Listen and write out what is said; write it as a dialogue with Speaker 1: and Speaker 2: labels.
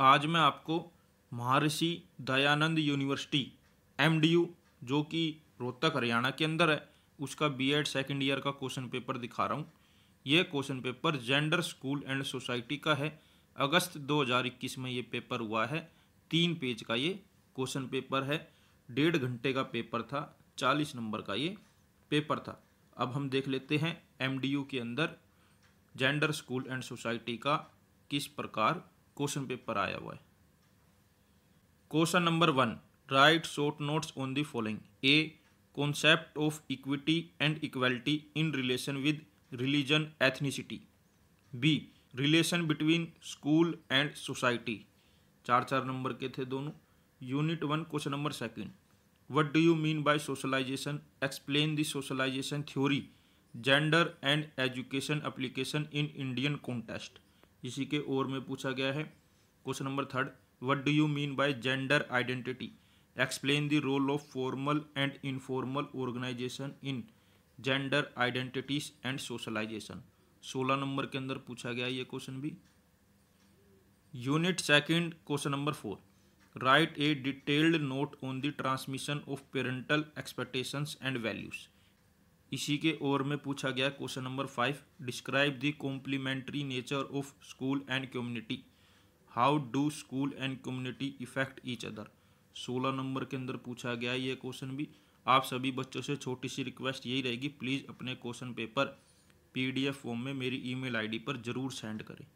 Speaker 1: आज मैं आपको महर्षि दयानंद यूनिवर्सिटी एमडीयू जो कि रोहतक, हरियाणा के अंदर है, उसका बीएड सेकंड ईयर का क्वेश्चन पेपर दिखा रहा हूँ। ये question paper gender school and society का है। अगस्त 2021 में ये पेपर हुआ है। तीन पेज का ये क्वेश्चन पेपर है। डेढ़ घंटे का पेपर था, चालीस नंबर का ये पेपर था। अब हम देख लेते हैं एमडीयू के अंदर जेंडर स्कूल एंड सोसाइटी का किस प्रकार क्वेश्चन पेपर आया हुआ है। Question number one write short notes on the following a concept of equity and equality in relation with religion ethnicity b relation between school and society चार चार number के थे दोनों। Unit one question number second what do you mean by socialisation explain the socialisation theory gender and education application in Indian contest इसी के ओर में पूछा गया है। Question number third what do you mean by gender identity explain the role of formal and informal organisation in gender identities and socialisation सोलह number के अंदर पूछा गया ये क्वेश्चन भी। Unit second question number four write a detailed note on the transmission of parental expectations and values इसी के ओर में पूछा गया question number five, describe the complementary nature of school and community. How do school and community effect each other? सोलह number के अंदर पूछा गया ये क्वेश्चन भी। आप सभी बच्चों से छोटी सी रिक्वेस्ट यही रहेगी, प्लीज़ अपने क्वेश्चन पेपर पीडीएफ फॉर्म में मेरी ईमेल आईडी पर ज़रूर सेंड करें।